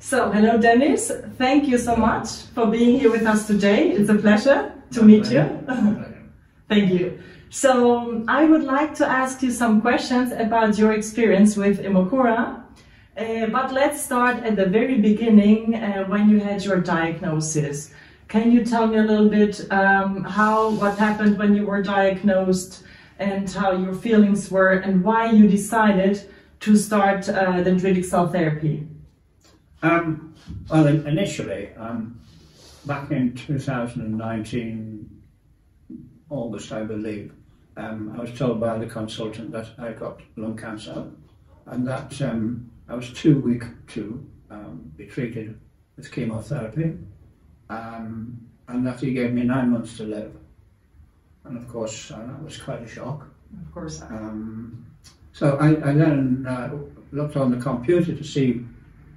So, hello Dennis. Thank you so much for being here with us today. It's a pleasure to meet you. Thank you. So, I would like to ask you some questions about your experience with Immucura. Uh, but let's start at the very beginning uh, when you had your diagnosis. Can you tell me a little bit um, how, what happened when you were diagnosed and how your feelings were and why you decided to start uh, dendritic cell therapy? Um, well, initially, um, back in 2019, August, I believe, um, I was told by the consultant that I got lung cancer and that um, I was too weak to um, be treated with chemotherapy um, and that he gave me nine months to live. And of course, uh, that was quite a shock. Of course. Um, so I, I then uh, looked on the computer to see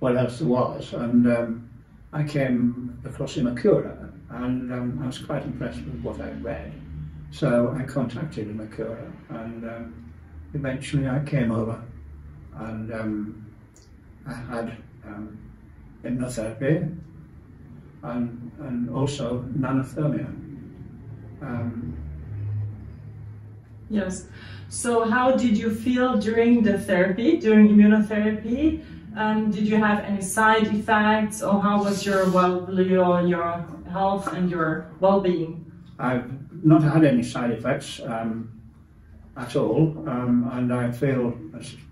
what else there was, and um, I came across Immucura, and um, I was quite impressed with what I read. So I contacted Immucura, and um, eventually I came over, and um, I had um, immunotherapy, and, and also nanothermia. Um, yes. So how did you feel during the therapy, during immunotherapy? Um, did you have any side effects, or how was your well, your your health and your well-being? I've not had any side effects um, at all, um, and I feel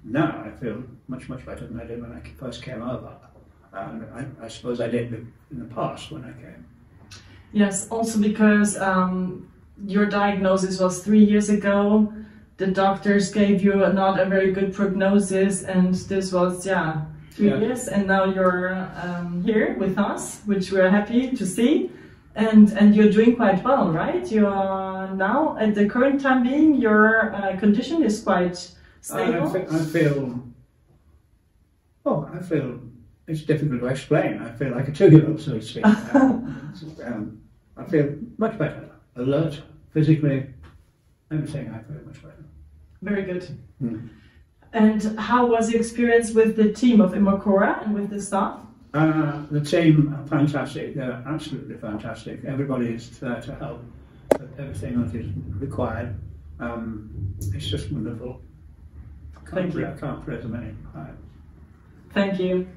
now I feel much much better than I did when I first came over. And I, I suppose I did in the past when I came. Yes, also because um, your diagnosis was three years ago the doctors gave you not a very good prognosis and this was yeah three yeah. years and now you're um, here with us which we're happy to see. And and you're doing quite well right? You are now at the current time being your uh, condition is quite stable. I, I feel oh i feel it's difficult to explain. I feel like a two-year-old so to speak. Um, i feel much better alert physically everything i feel much better very good. Mm. And how was your experience with the team of Immucura and with the staff? Uh, the team are fantastic. They're absolutely fantastic. Everybody is there to help everything that is required. Um, it's just wonderful. Thank you. I can't praise them any Thank you.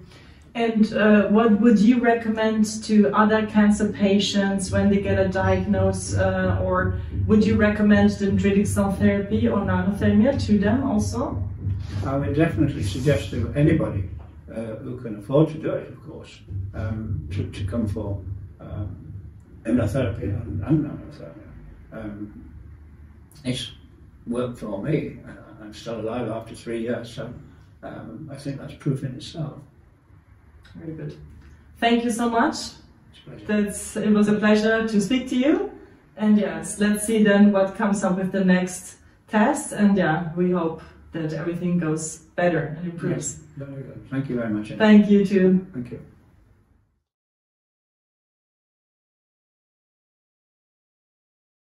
And uh, what would you recommend to other cancer patients when they get a diagnosis, uh, or would you recommend dendritic cell therapy or nanothermia to them also? I would definitely suggest to anybody uh, who can afford to do it, of course, um, to, to come for um, immunotherapy and, and nanothermia. Um, it's worked for me. I'm still alive after three years, so um, I think that's proof in itself. Very good. Thank you so much. That's, it was a pleasure to speak to you. And yes, let's see then what comes up with the next test. And yeah, we hope that everything goes better and improves. Yes, very good. Thank you very much. Thank you too. Thank you.